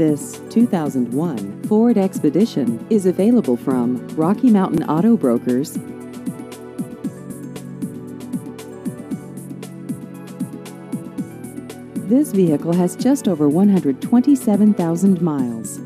This 2001 Ford Expedition is available from Rocky Mountain Auto Brokers. This vehicle has just over 127,000 miles.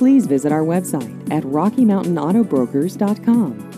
Please visit our website at RockyMountainAutobrokers.com.